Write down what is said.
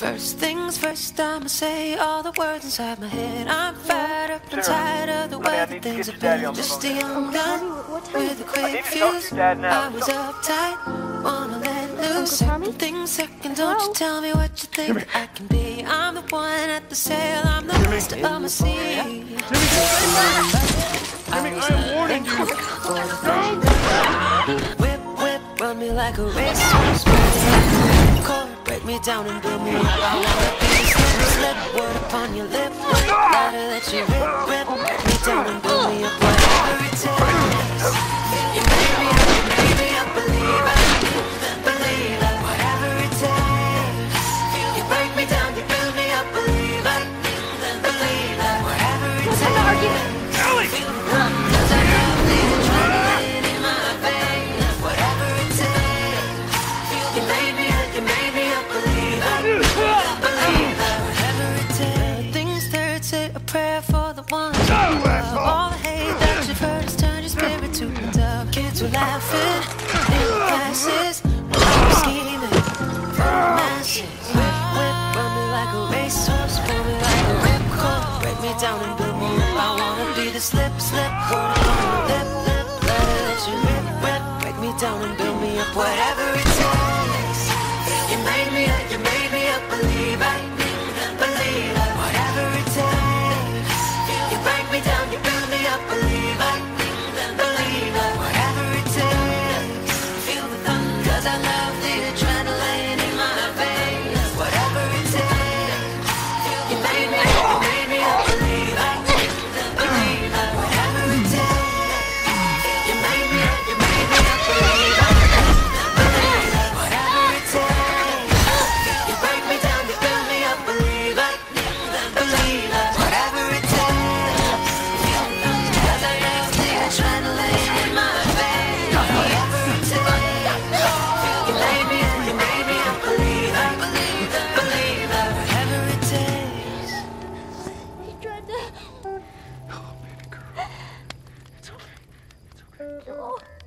First things first, I'ma say all the words inside my head. I'm fired up and tired of the way that things have been. Just a young gun with a quick fuse. I was uptight, wanna let loose. Certain things second, don't you tell me what you think I can be. I'm the one at the sail, I'm the master of my sea. Jimmy, I'm warning you. Whip, whip, run me like a racehorse. Down and build me up. Slip, word upon your lip. Gotta let you rip, down and me up. I wanna be the slip, slip, word your lip, lip. Let it you rip, rip. Break me down and build me up. Whatever it takes. You made me up, you made me up, believe it, believe it. Whatever it takes. You break me down, you build me up, believe it, believe it. Whatever it takes. Feel the thunder, 'cause I love girl.